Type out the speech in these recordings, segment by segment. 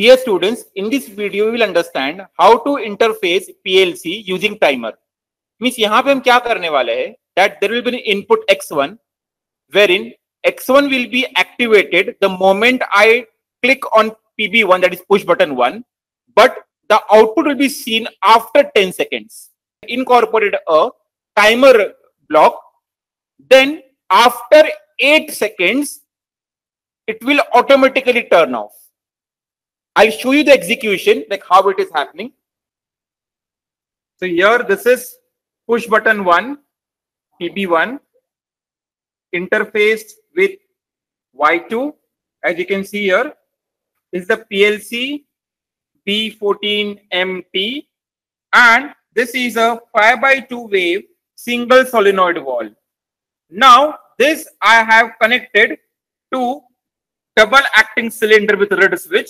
Dear students, in this video, we will understand how to interface PLC using timer. Means यहाँ पे हम क्या करने वाले हैं that there will be an input x1 wherein x1 will be activated the moment I click on PB1 that is push button 1 but the output will be seen after 10 seconds. Incorporated a timer block then after 8 seconds it will automatically turn off. I'll show you the execution, like how it is happening. So here, this is push button one, PB1, interfaced with Y2. As you can see here, is the PLC B14MT, and this is a 5 by 2 way single solenoid valve. Now, this I have connected to double acting cylinder with reed switch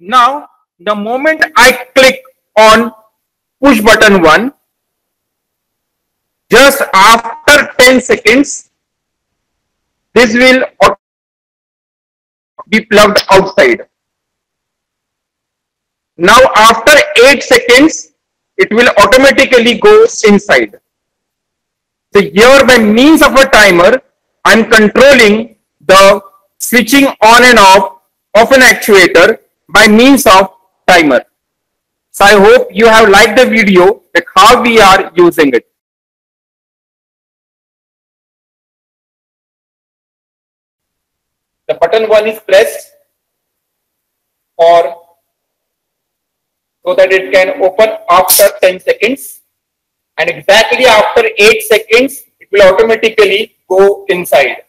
now, the moment I click on push button 1, just after 10 seconds, this will be plugged outside. Now, after 8 seconds, it will automatically go inside. So here by means of a timer, I'm controlling the switching on and off of an actuator by means of timer. So I hope you have liked the video like how we are using it. The button one is pressed for so that it can open after 10 seconds and exactly after 8 seconds it will automatically go inside.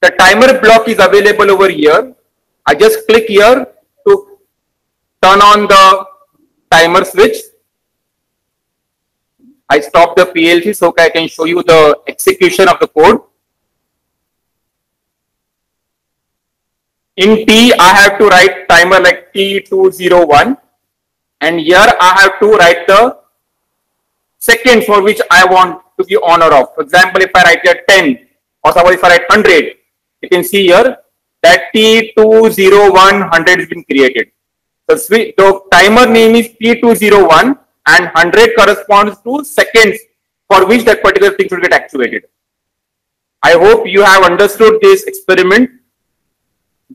The timer block is available over here. I just click here to turn on the timer switch. I stop the PLC so I can show you the execution of the code. In T, I have to write timer like T201 and here I have to write the seconds for which I want to be on or off. For example, if I write here 10 or suppose if I write 100, you can see here that T20100 has been created. So the timer name is T201 and 100 corresponds to seconds for which that particular thing should get activated. I hope you have understood this experiment.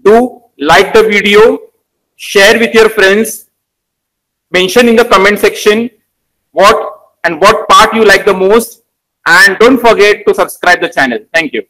Do like the video, share with your friends, mention in the comment section what and what part you like the most and don't forget to subscribe the channel. Thank you.